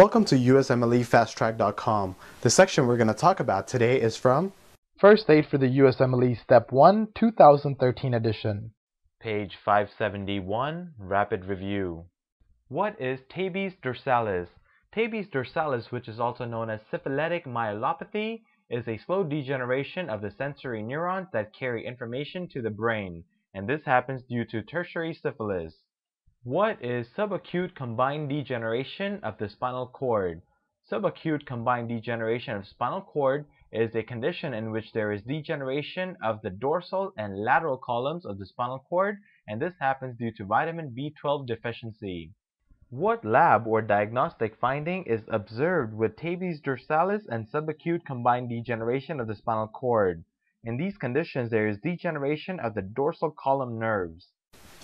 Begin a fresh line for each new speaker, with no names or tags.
Welcome to USMLEFasttrack.com. The section we're going to talk about today is from
First Aid for the USMLE Step 1 2013 edition.
Page 571, Rapid Review. What is tabes dorsalis? Tabes dorsalis, which is also known as syphilitic myelopathy, is a slow degeneration of the sensory neurons that carry information to the brain, and this happens due to tertiary syphilis. What is subacute combined degeneration of the spinal cord? Subacute combined degeneration of spinal cord is a condition in which there is degeneration of the dorsal and lateral columns of the spinal cord, and this happens due to vitamin B12 deficiency. What lab or diagnostic finding is observed with tabes dorsalis and subacute combined degeneration of the spinal cord? In these conditions, there is degeneration of the dorsal column nerves.